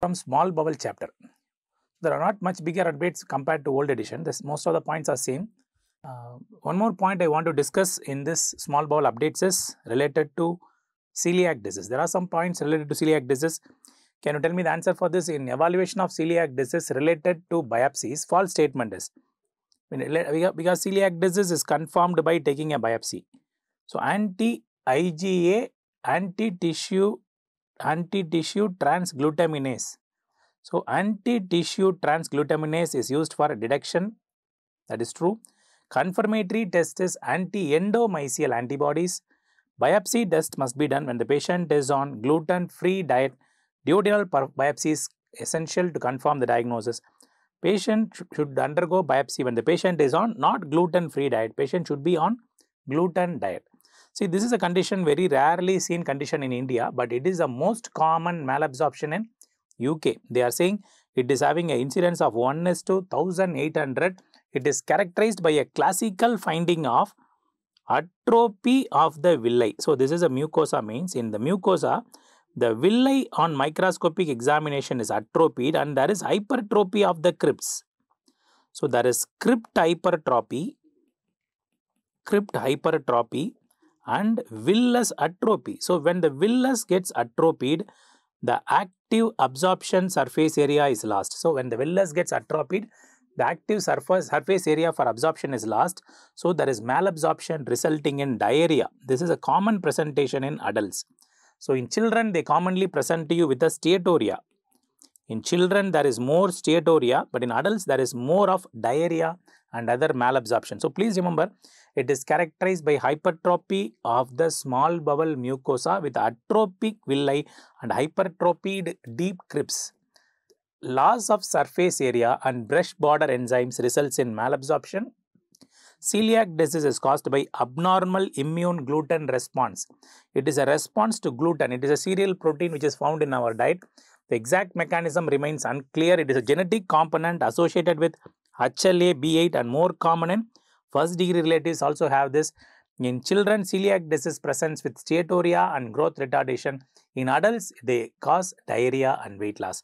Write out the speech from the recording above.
from small bowel chapter. There are not much bigger updates compared to old edition. This, most of the points are same. Uh, one more point I want to discuss in this small bowel updates is related to celiac disease. There are some points related to celiac disease. Can you tell me the answer for this? In evaluation of celiac disease related to biopsies, false statement is because celiac disease is confirmed by taking a biopsy. So anti-IgA, anti-tissue, anti-tissue transglutaminase. So anti-tissue transglutaminase is used for detection. That is true. Confirmatory test is anti-endomysial antibodies. Biopsy test must be done when the patient is on gluten-free diet. Duodenal biopsy is essential to confirm the diagnosis. Patient should undergo biopsy when the patient is on not gluten-free diet. Patient should be on gluten diet. See, this is a condition very rarely seen condition in India, but it is the most common malabsorption in UK. They are saying it is having an incidence of 1 is to 1800. It is characterized by a classical finding of atrophy of the villi. So, this is a mucosa means in the mucosa, the villi on microscopic examination is atrophied and there is hypertrophy of the crypts. So, there is crypt hypertrophy, crypt hypertrophy and villus atrophy. So, when the villus gets atrophied, the active absorption surface area is lost. So, when the villus gets atrophied, the active surface, surface area for absorption is lost. So, there is malabsorption resulting in diarrhea. This is a common presentation in adults. So, in children, they commonly present to you with a steatorrhea. In children, there is more steatorrhea, but in adults, there is more of diarrhea and other malabsorption. So, please remember, it is characterized by hypertrophy of the small bowel mucosa with atrophic villi and hypertrophied deep crypts. Loss of surface area and brush border enzymes results in malabsorption. Celiac disease is caused by abnormal immune gluten response. It is a response to gluten. It is a cereal protein which is found in our diet. The exact mechanism remains unclear. It is a genetic component associated with HLA B8 and more common in first degree relatives also have this. In children, celiac disease presents with steatorrhea and growth retardation. In adults, they cause diarrhea and weight loss.